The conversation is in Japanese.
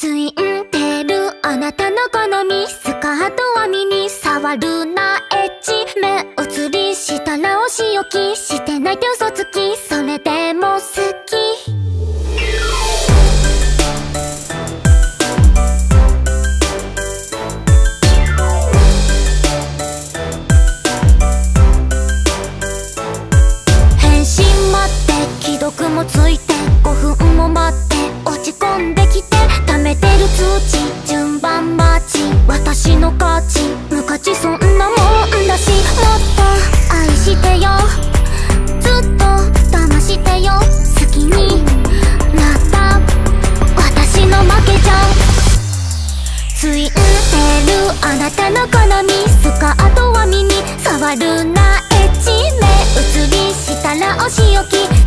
ツインテールあなたの好みスカートは身に触るなエッチ目移りしたらお仕置きしてないって無価値そんなもんだしもっと愛してよ。ずっと騙してよ。好きになった。私の負けじゃん。ツインテールあなたの好み。スカートはミニ触るな。エッチ目。移りしたらお仕置き。